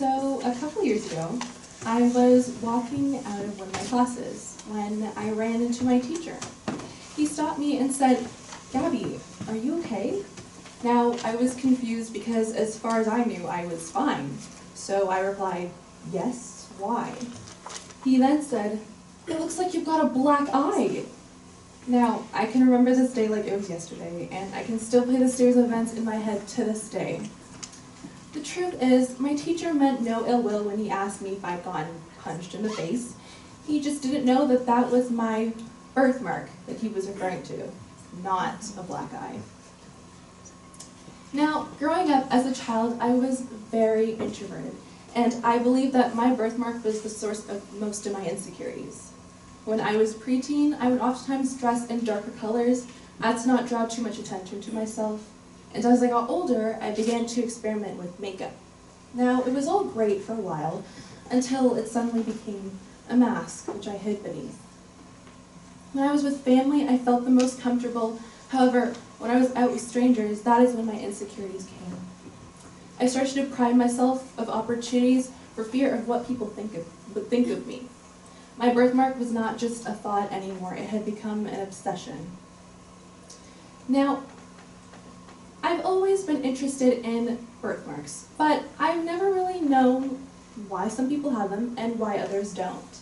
So a couple years ago, I was walking out of one of my classes when I ran into my teacher. He stopped me and said, Gabby, are you okay? Now, I was confused because as far as I knew, I was fine. So I replied, yes, why? He then said, it looks like you've got a black eye. Now, I can remember this day like it was yesterday, and I can still play the series of events in my head to this day. The truth is, my teacher meant no ill will when he asked me if I'd gotten punched in the face. He just didn't know that that was my birthmark that he was referring to, not a black eye. Now, growing up as a child, I was very introverted, and I believe that my birthmark was the source of most of my insecurities. When I was preteen, I would oftentimes dress in darker colors as to not draw too much attention to myself, and as I got older, I began to experiment with makeup. Now, it was all great for a while, until it suddenly became a mask, which I hid beneath. When I was with family, I felt the most comfortable. However, when I was out with strangers, that is when my insecurities came. I started to deprive myself of opportunities for fear of what people think of, would think of me. My birthmark was not just a thought anymore, it had become an obsession. Now, I've always been interested in birthmarks, but I've never really known why some people have them and why others don't.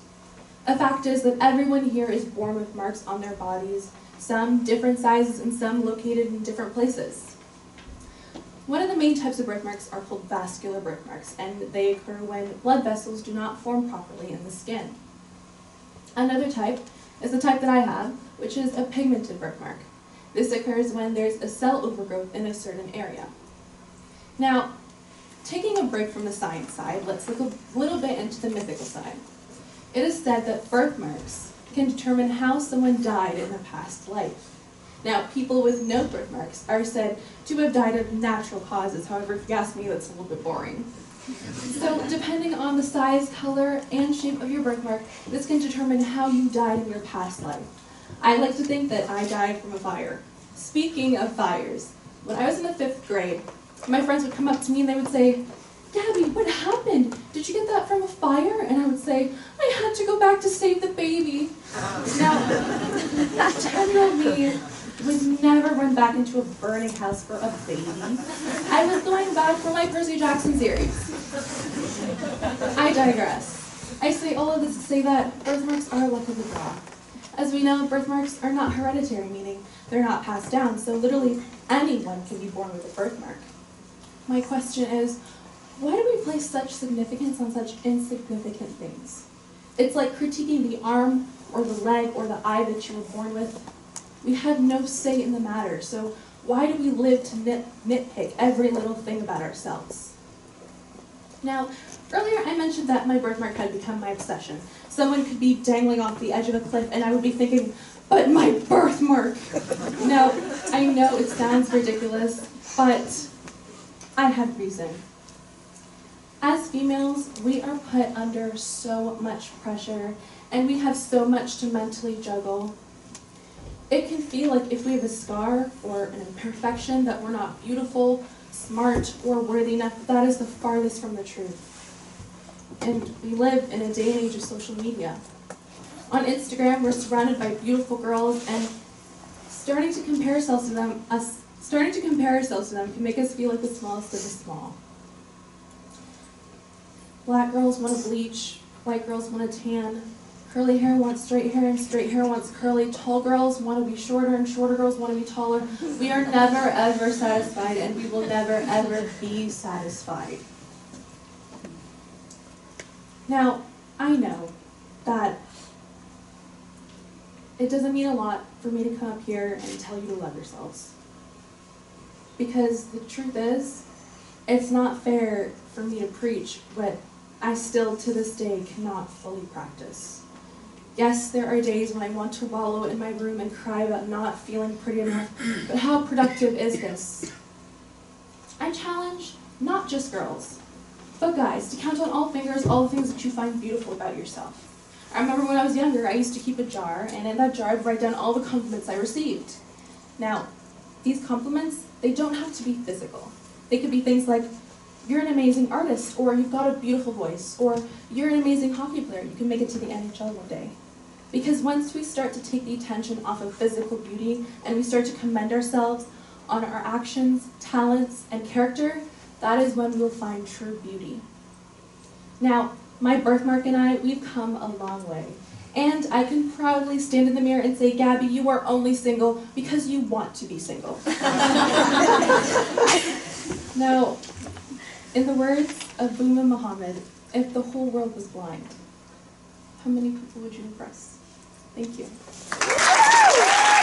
A fact is that everyone here is born with marks on their bodies, some different sizes and some located in different places. One of the main types of birthmarks are called vascular birthmarks, and they occur when blood vessels do not form properly in the skin. Another type is the type that I have, which is a pigmented birthmark. This occurs when there's a cell overgrowth in a certain area. Now, taking a break from the science side, let's look a little bit into the mythical side. It is said that birthmarks can determine how someone died in a past life. Now, people with no birthmarks are said to have died of natural causes. However, if you ask me, that's a little bit boring. So, depending on the size, color, and shape of your birthmark, this can determine how you died in your past life. I like to think that I died from a fire. Speaking of fires, when I was in the fifth grade, my friends would come up to me and they would say, Gabby, what happened? Did you get that from a fire? And I would say, I had to go back to save the baby. Oh. Now, 10-year-old me would never run back into a burning house for a baby. I was going back for my Percy Jackson series. I digress. I say all of this to say that birthmarks are luck of the draw. As we know, birthmarks are not hereditary, meaning they're not passed down, so literally anyone can be born with a birthmark. My question is, why do we place such significance on such insignificant things? It's like critiquing the arm or the leg or the eye that you were born with. We have no say in the matter, so why do we live to nit nitpick every little thing about ourselves? Now, earlier I mentioned that my birthmark had become my obsession. Someone could be dangling off the edge of a cliff and I would be thinking, but my birthmark! no, I know it sounds ridiculous, but I have reason. As females, we are put under so much pressure and we have so much to mentally juggle. It can feel like if we have a scar or an imperfection that we're not beautiful, smart, or worthy enough, that is the farthest from the truth. And we live in a day and age of social media. On Instagram, we're surrounded by beautiful girls and starting to compare ourselves to them, us starting to compare ourselves to them can make us feel like the smallest of the small. Black girls want to bleach, white girls want to tan, curly hair wants straight hair, and straight hair wants curly. Tall girls want to be shorter, and shorter girls want to be taller. We are never ever satisfied, and we will never ever be satisfied. Now, I know that it doesn't mean a lot for me to come up here and tell you to love yourselves. Because the truth is, it's not fair for me to preach what I still to this day cannot fully practice. Yes, there are days when I want to wallow in my room and cry about not feeling pretty enough, but how productive is this? I challenge not just girls, but guys to count on all fingers all the things that you find beautiful about yourself. I remember when I was younger, I used to keep a jar, and in that jar I'd write down all the compliments I received. Now, these compliments, they don't have to be physical. They could be things like, you're an amazing artist, or you've got a beautiful voice, or you're an amazing hockey player, you can make it to the NHL one day. Because once we start to take the attention off of physical beauty and we start to commend ourselves on our actions, talents, and character, that is when we'll find true beauty. Now, my birthmark and I, we've come a long way. And I can proudly stand in the mirror and say, Gabby, you are only single because you want to be single. now, in the words of Boonaa Mohammed, if the whole world was blind, how many people would you impress? Thank you.